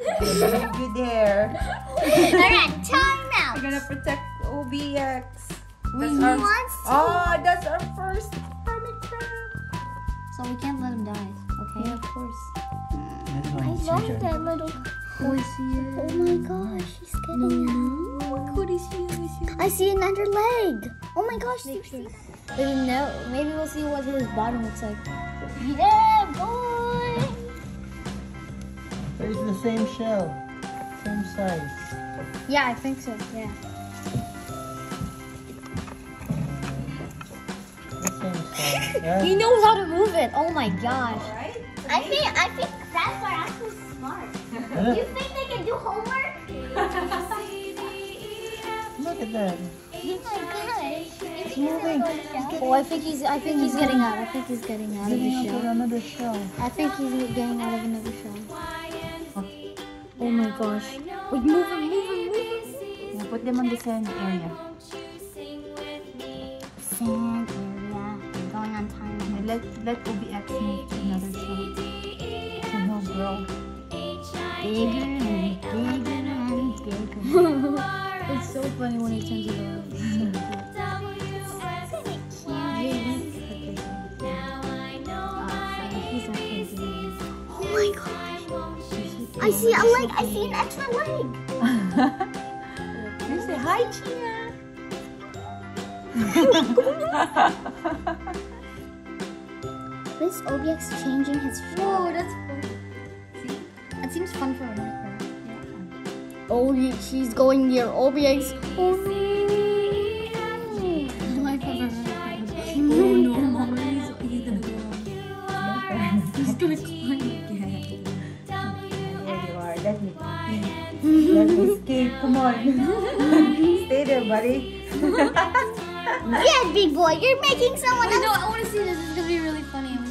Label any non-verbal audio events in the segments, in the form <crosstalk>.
Leave <laughs> you there. Alright, time out. We're gonna protect OBX. We That's our- wants to- Oh, that's our first hermit crab. So we can't let him die. Okay. Yeah, of course. This I love that little. Oh, I see Oh it. my gosh, she's getting out. Oh, what is he? I see I see another leg. Oh my gosh, there's this. We don't know. Maybe we'll see what his bottom looks like. Yeah, boy. But it's the same shell. Same size. Yeah, I think so. Yeah. The same size. Yeah. He knows how to move it. Oh my gosh. Right? I think I think that's why I'm so smart. Yeah. You think they can do homework? <laughs> Look at that. Oh my gosh. It's moving. Oh, I think he's. I think he's getting out. I think he's getting out of the Moving to shell. another shell. I think he's getting out of another shell. Oh my gosh. Wait, move him, move him, move him. Put them on the sand area. Sand area. We're going on time. And let let OBX move to another shell. So he'll grow. Bigger and bigger and bigger. <laughs> it's so funny when he turns around. I see a leg. I see an extra leg. <laughs> You say hi, Chia. <laughs> This OBX changing his Whoa, that's fun. See? That seems fun for a Minecraft. Oh, he- she's going near OBX. Oh no. Let me escape. Come on. Stay there, buddy. <laughs> Yeah, big boy, you're making someone Wait, no, else. I want to see this. This is gonna be really funny. I'm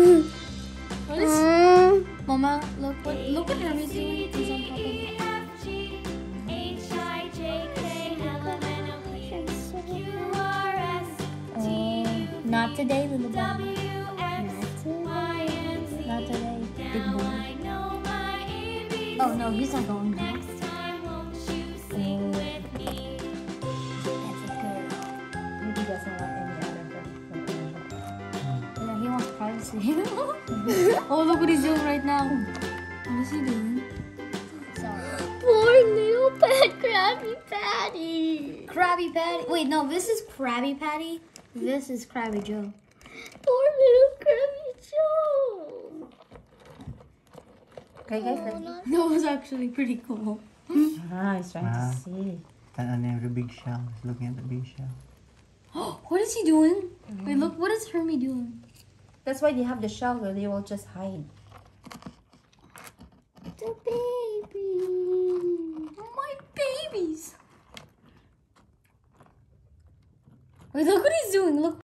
thinking. <laughs> What is? Mm. Mama, look what look what Hermes doing. He's on top of it. Oh, not today, little buddy. No, he's not going back. Maybe he doesn't want any other friends. Yeah, he wants privacy. <laughs> oh, look what he's doing right now. What is he doing? Poor little pet Krabby Patty. Krabby Patty. Wait, no, this is Krabby Patty. This is Krabby Joe. Poor little Krabby Joe. Okay, guys. Let's... That was actually pretty cool. Ah, he's trying Ah. to see. And then the big shell. He's looking at the big shell. <gasps> what is he doing? Wait, look, what is Hermie doing? That's why they have the shell where they will just hide. The baby. My babies. Wait, look what he's doing. Look.